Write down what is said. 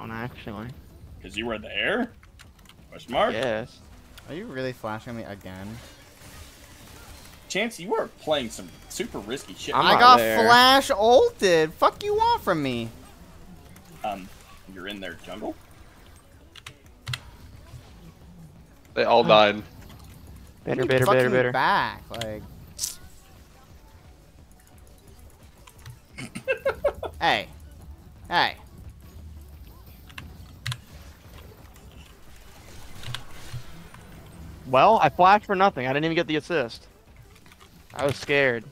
on actually. Because you were there? Question mark? Yes. Are you really flashing me again? Chance, you are playing some super risky shit. I'm I got there. flash ulted. Fuck you want from me? Um, you're in their jungle? They all died. Bitter, Better, better, better, bitter. Back, like. hey, hey. Well, I flashed for nothing. I didn't even get the assist. I was scared.